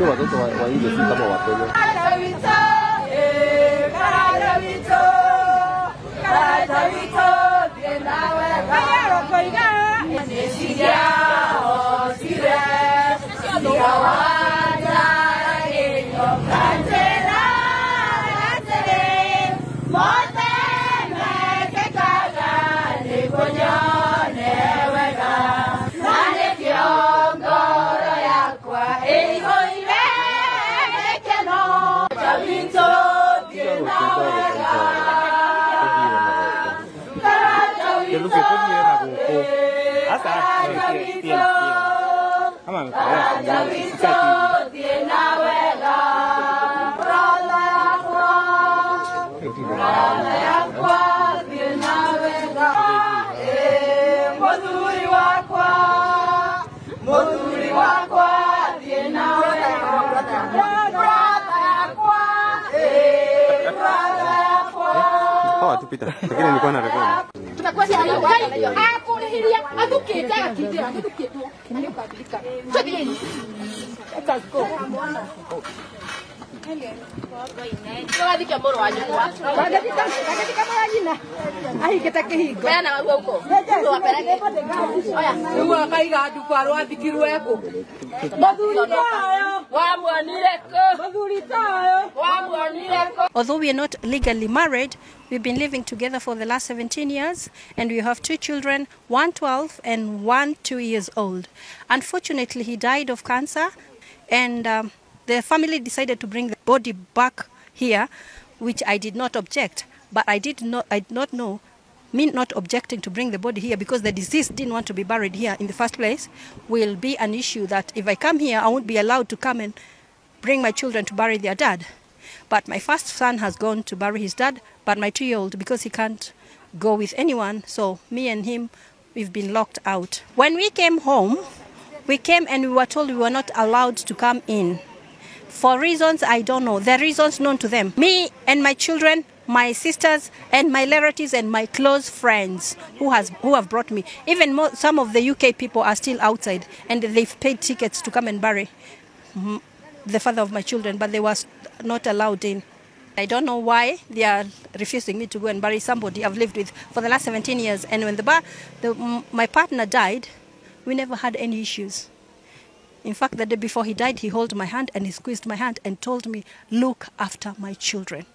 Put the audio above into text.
今、话ょっと、は、有、いいです。今も割っ。lupeponiena kuku hasa ama Muthuri wakwa, muthuri wakwa, thiĩ nawe Oh, tu pita. Lakini nilikuwa na rekodi ngai akũrĩhĩria athukĩte agakindĩra nĩthukĩtwo na nĩũkandirikana tũthiĩi tũgathikia mũrũ wa nyũkwa gagetika mũra nyina. Ahingĩte kĩhingo. Ana waua uko oya. Rĩu akaiga nduba rwathikirwo ekũ? Mũthuri wayo Although we are not legally married, we've been living together for the last 17 years and we have two children, one 12 and one 2 years old. Unfortunately, he died of cancer and um, the family decided to bring the body back here, which I did not object. But I did not, I did not know, me not objecting to bring the body here because the deceased didn't want to be buried here in the first place, will be an issue that if I come here, I won't be allowed to come and bring my children to bury their dad. But my first son has gone to bury his dad, but my two year old, because he can't go with anyone, so me and him, we've been locked out. When we came home, we came and we were told we were not allowed to come in. For reasons I don't know, the reasons known to them. Me and my children, my sisters, and my relatives and my close friends who has who have brought me. Even more, some of the UK people are still outside, and they've paid tickets to come and bury the father of my children, but they were not allowed in. I don't know why they are refusing me to go and bury somebody I've lived with for the last 17 years. And when the, bar, the my partner died, we never had any issues. In fact, the day before he died, he held my hand and he squeezed my hand and told me, "Look after my children."